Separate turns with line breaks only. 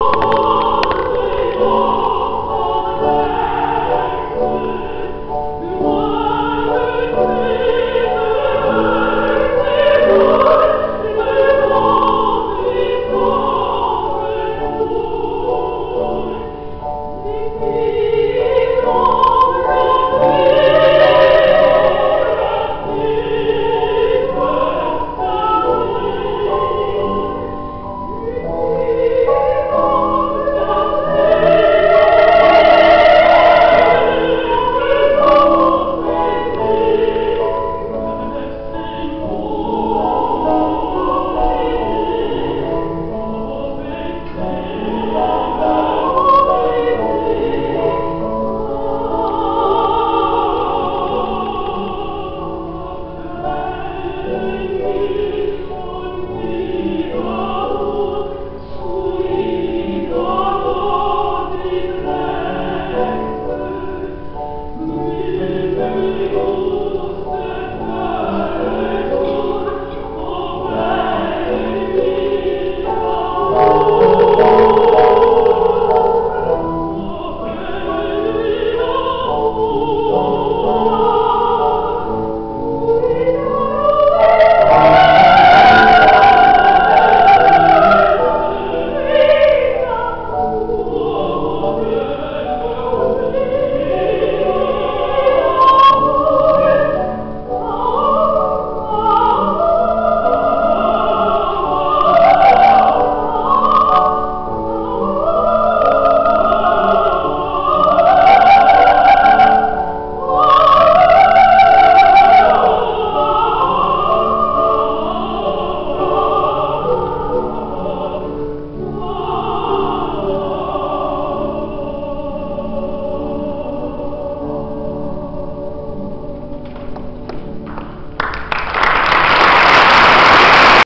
you.